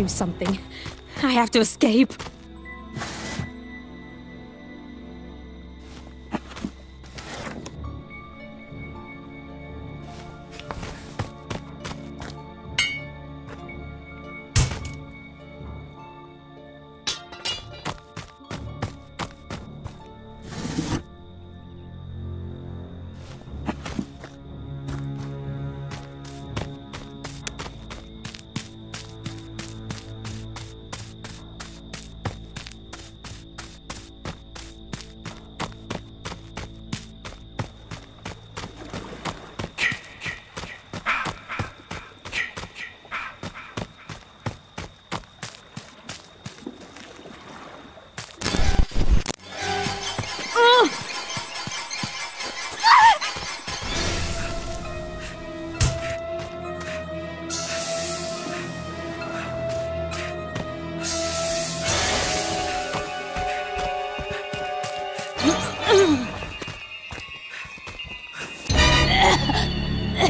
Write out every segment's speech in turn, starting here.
do something. I have to escape.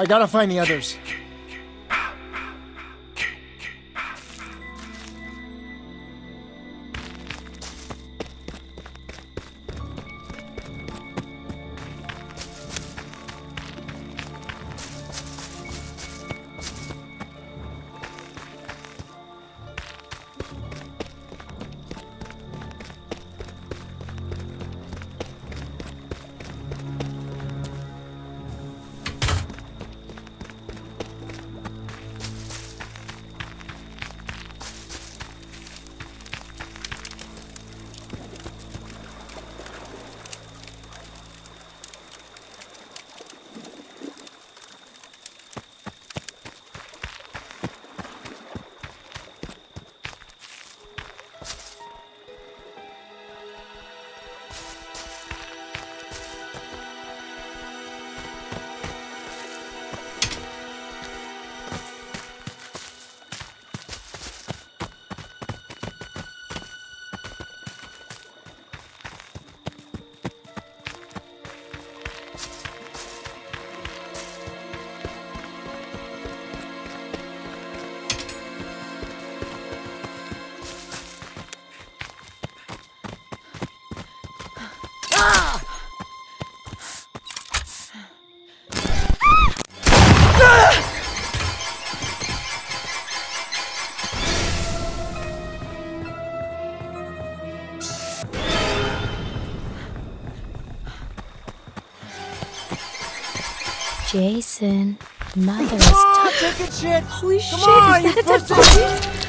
I gotta find the others. Jason, Mother is taking shit! Holy Come shit, on, is that a dead pussy! body?